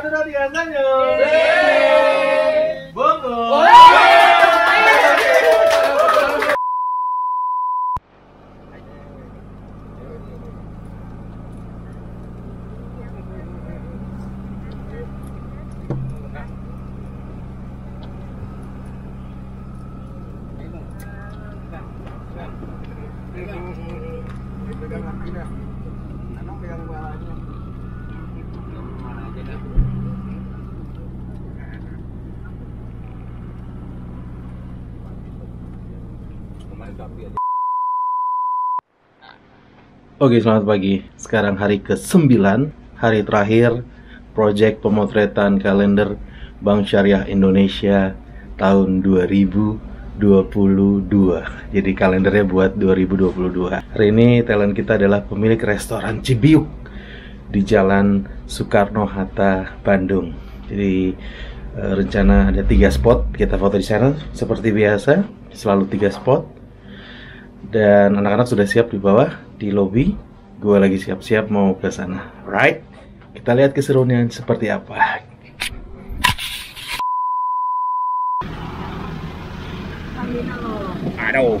따뜻하게 안녕. 네. 먹어. Pegang, pegang, pegang. Anak pegang kepala. Oke, selamat pagi. Sekarang hari ke-9, hari terakhir proyek pemotretan kalender Bank Syariah Indonesia tahun 2022. Jadi kalendernya buat 2022. Hari ini talent kita adalah pemilik restoran Cibiuk di Jalan Soekarno-Hatta, Bandung. Jadi eh, rencana ada tiga spot kita foto di sana seperti biasa, selalu tiga spot dan anak-anak sudah siap di bawah di lobby. Gue lagi siap-siap mau ke sana. Right? Kita lihat keseruannya seperti apa. Aduh.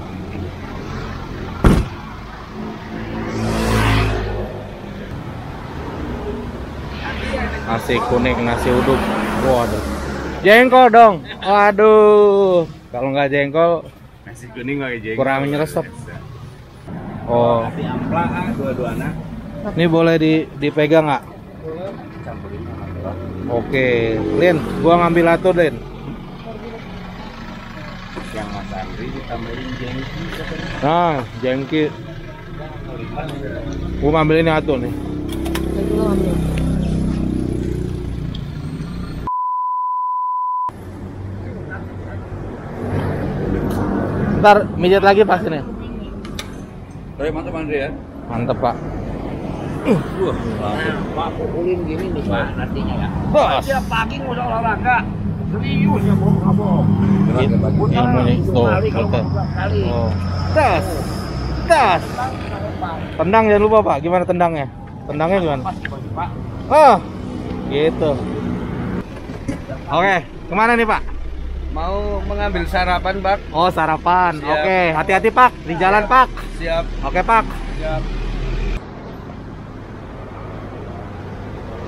Nasi kuning, nasi uduk. Waduh. Jengkol dong. Waduh. Kalau nggak jengkol Nasi kuning pakai jengkol. kurang nyeresep. Oh, Nasi ampla ah, dua-duanya. ini boleh di dipegang nggak? Oke, Lin, gua ngambil atur, Lin. Yang Mas Andri ditambahin jengki. Nah, jengki. Gua ngambil ini atur nih. Ntar mijat lagi pas ini. Tapi mantap Andri ya. Mantep pak. Wah, Pak pukulin gini nih Pak nantinya ya. Bos. Dia pagi mau olahraga. Serius ya mau ngabok. Ilmunya tuh, kali. Tes. Tes. Tendang jangan lupa pak. Gimana tendangnya? Tendangnya gimana? Pas Pak. Oh, gitu. Oke, ke mana nih pak? Mau mengambil sarapan, Pak? Oh sarapan. Siap. Oke, hati-hati pak di jalan pak. Siap, Oke pak. siap.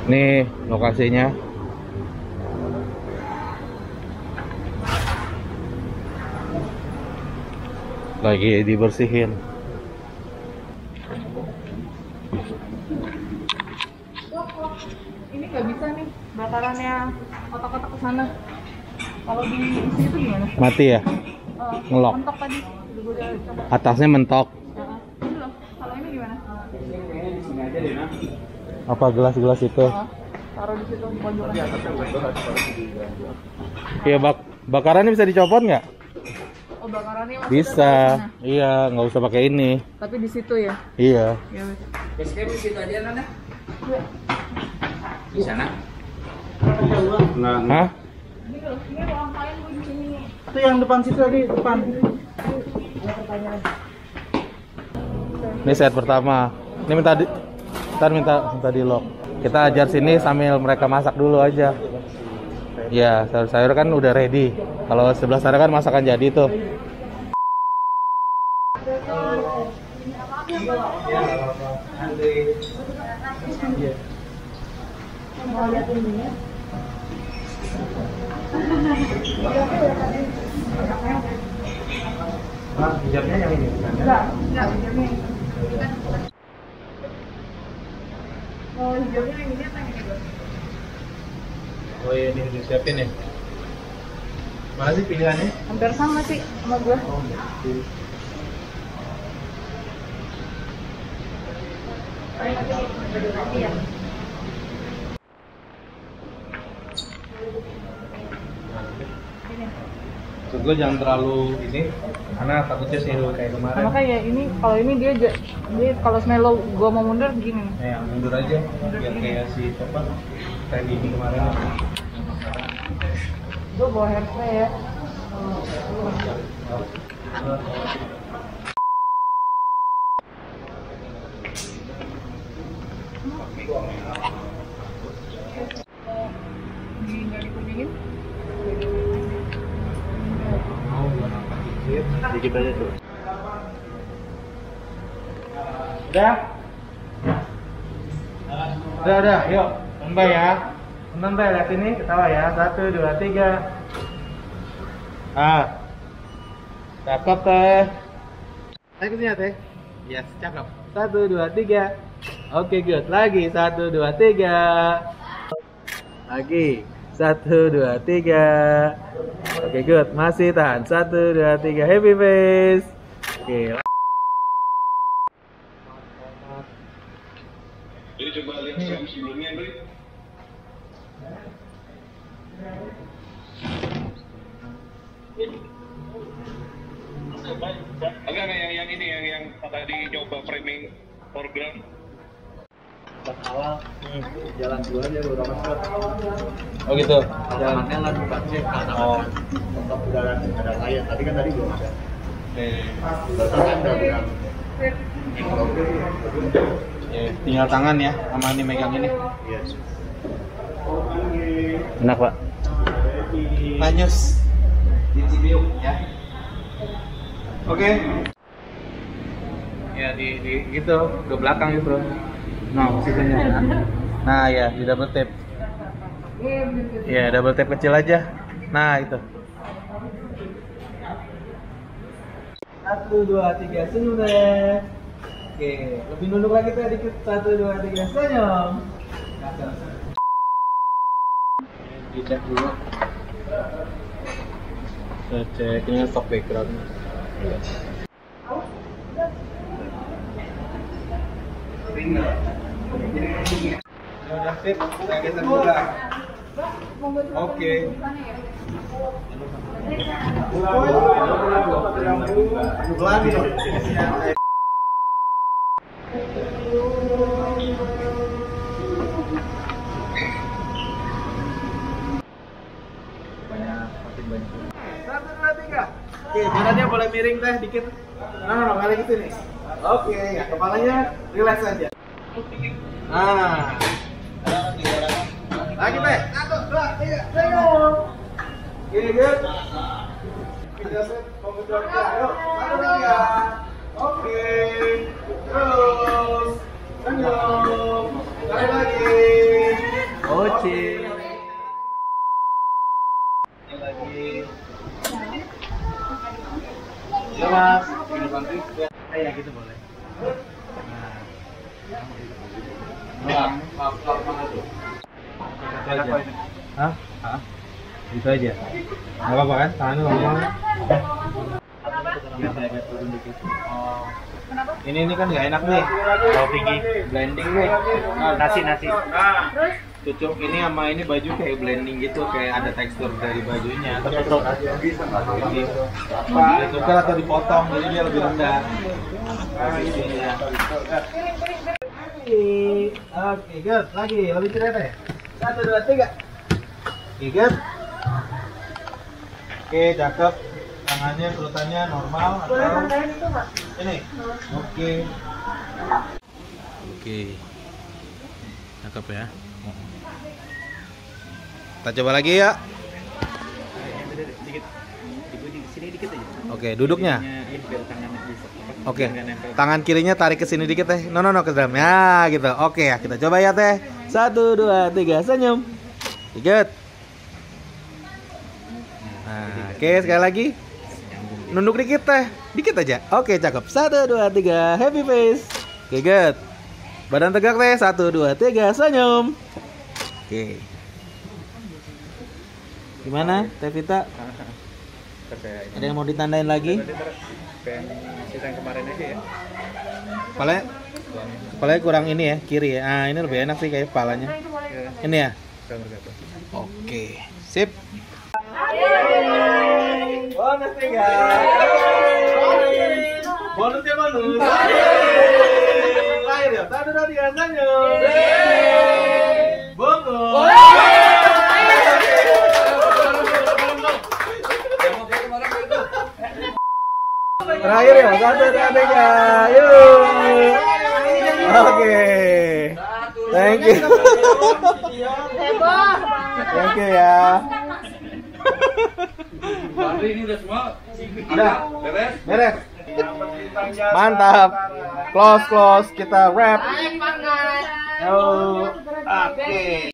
Nih lokasinya. Lagi dibersihin. ini nggak bisa nih bakarannya kotak-kotak ke sana kalau di isi itu gimana Mati ya? Eh, Ngelok. mentok tadi udah gue udah coba Atasnya mentok. Ya, ini loh kalau ini gimana Apa gelas-gelas itu? Oh, taruh di situ pojokan Iya bak bakarannya bisa dicopot nggak? oh bakarannya Bisa. Iya, nggak usah pakai ini. tapi di situ ya Iya. ya. Basecamp di situ aja, Nana. Di sana. Hah? Itu yang depan situ tadi, depan. Ini set pertama. Ini minta di ntar minta minta di lock. Kita ajar sini sambil mereka masak dulu aja. Ya, sayur-sayur kan udah ready. Kalau sebelah sana kan masakan jadi tuh. Hijabnya yang ini. enggak enggak hijabnya yang ini. oh hijabnya yang ini apa yang ini Oh iya, ini disiapin ya. Mana sih pilihannya? hampir sama sih sama gue Iya. Maksud gue jangan terlalu ini karena takutnya sih kayak kemarin. Sama kayak ini, kalau ini dia dia kalau smelo gua mau mundur begini nih. Kayak mundur aja biar kayak si siapa kayak ini kemarin. Gua bawa hairspray ya. Dikit aja tuh. Udah? Udah, udah, yuk. Mbak ya. Mbak lihat ini, ketawa ya. Satu, dua, tiga. Ah. Cakep teh. Saya ke sini ya teh. Yes, cakep. Satu, dua, tiga. Oke, good. Lagi. Satu, dua, tiga. Lagi. Satu, dua, tiga. Oke, good. Masih tahan. Satu, dua, tiga. Happy face. Oke. Jadi coba lihat sebelumnya, Bri. Enggak yang yang ini yang yang tadi coba framing foreground. Pas awal jalan dua aja beberapa shot. Oh gitu. Jalannya lah bukan sih karena Oh. tetap udah ada ada layar. Tadi kan tadi belum ada. Oke. Berarti kan udah bilang intro. Ya, tinggal tangan ya, sama ini megang ini. Yes. Enak pak. Manyus. Di Cibiuk ya. Oke. Ya di, di gitu ke belakang gitu. Nah posisinya. Nah ya di double tap. Ya double tap kecil aja. Nah itu. Satu dua tiga senyum deh. Oke, lebih nunduk lagi tuh dikit. Satu dua tiga senyum. Dicek dulu. Saya cek ini stop background. Oke. Oke, badannya boleh miring teh dikit. Nah, nah, balik ke sini. Oke, ya kepalanya relax aja. Nah. Lagi teh. Satu, dua, tiga. Tiga. Dua, tiga. Oke. Terus. Senyum. Lagi. Oke. Gitu aja. Gak apa-apa kan? Tangannya lama. Oh. Ini ini kan nggak enak nih. Kalau tinggi blending nih. nasi nasi. Cucuk ini sama ini baju kayak blending gitu, kayak ada tekstur dari bajunya. Tapi kalau ini ditukar atau dipotong, jadi dia lebih rendah. Nah, ini ya. Oke, good. Lagi, lebih cerita ya. Satu, dua, tiga. Oke, good. Oke, cakep. Tangannya, pelutannya normal atau ini? Oke. Oke. Cakep ya. Kita coba lagi ya. Oke, duduknya. Oke, tangan kirinya tarik ke sini dikit teh. No no no ke dalam. Ya gitu. Oke ya, kita coba ya teh. Satu dua tiga senyum. Dikit. Nah, oke sekali lagi. Nunduk dikit teh. Dikit aja. Oke cakep. Satu dua tiga happy face. Oke good. Badan tegak teh. Satu dua tiga senyum. Oke. Gimana, Teh Vita? Ada yang mau ditandain lagi? Yang kemarin aja ya. Kurang ini ya, kiri ya. Ah, ini lebih enak sih kayak kepalanya. Ini ya? Oke, sip. Bonus tiga. Bonusnya bonus. Lahir ya, dua tiga senyum. Bonus. Terakhir ya, satu dua tiga. Yuk. Oke. Thank you. Thank you ya. Baru ini udah semua. Udah. Beres. Beres. Mantap. Close close kita wrap. Oke.